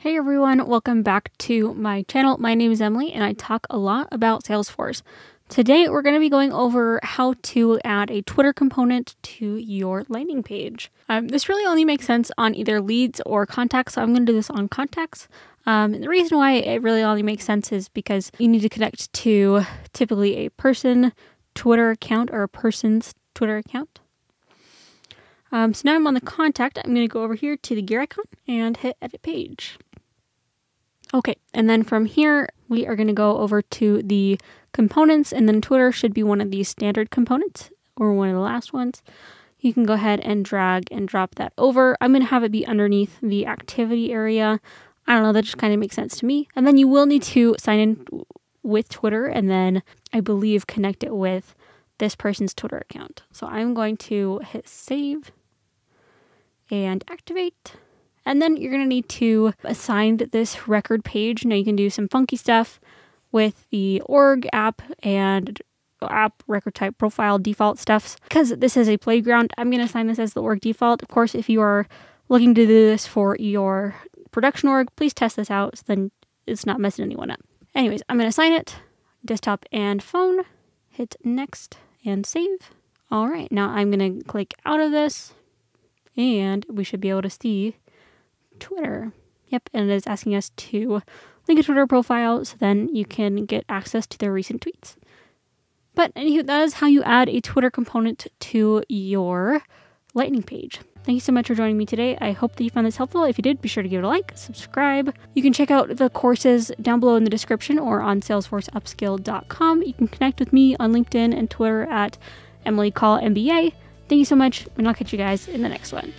Hey everyone, welcome back to my channel. My name is Emily and I talk a lot about Salesforce. Today we're going to be going over how to add a Twitter component to your Lightning page. Um, this really only makes sense on either leads or contacts, so I'm going to do this on contacts. Um, and the reason why it really only makes sense is because you need to connect to typically a person Twitter account or a person's Twitter account. Um, so now I'm on the contact. I'm going to go over here to the gear icon and hit edit page. Okay, and then from here, we are going to go over to the components, and then Twitter should be one of these standard components or one of the last ones. You can go ahead and drag and drop that over. I'm going to have it be underneath the activity area. I don't know, that just kind of makes sense to me. And then you will need to sign in with Twitter and then I believe connect it with this person's Twitter account. So I'm going to hit save and activate. And then you're going to need to assign this record page. Now you can do some funky stuff with the org app and app record type profile default stuffs. Because this is a playground, I'm going to assign this as the org default. Of course, if you are looking to do this for your production org, please test this out so then it's not messing anyone up. Anyways, I'm going to assign it desktop and phone, hit next and save. All right, now I'm going to click out of this and we should be able to see Twitter. Yep, and it is asking us to link a Twitter profile so then you can get access to their recent tweets. But anywho, that is how you add a Twitter component to your Lightning page. Thank you so much for joining me today. I hope that you found this helpful. If you did, be sure to give it a like, subscribe. You can check out the courses down below in the description or on salesforceupskill.com. You can connect with me on LinkedIn and Twitter at Emily Call MBA. Thank you so much, and I'll catch you guys in the next one.